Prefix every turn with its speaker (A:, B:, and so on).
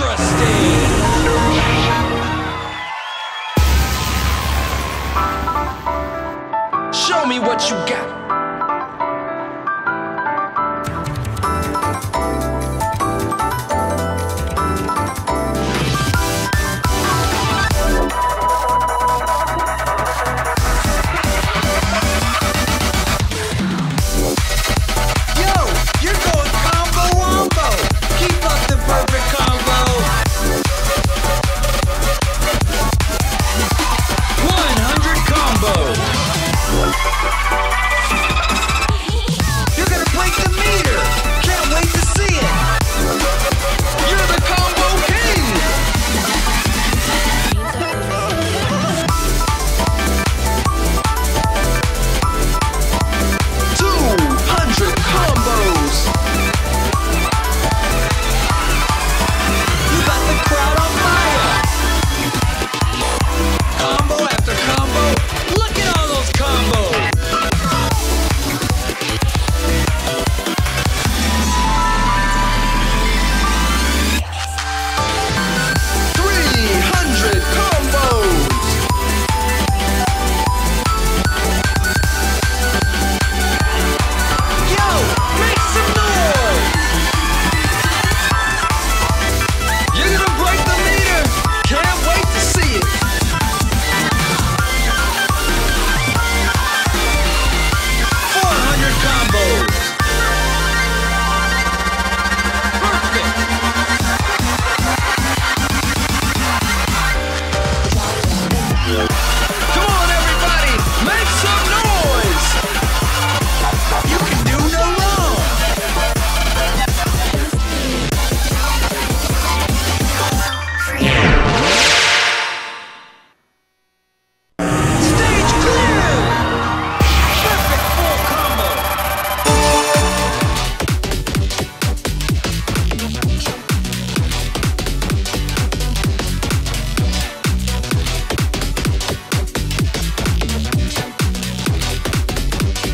A: interesting. Show me what you got.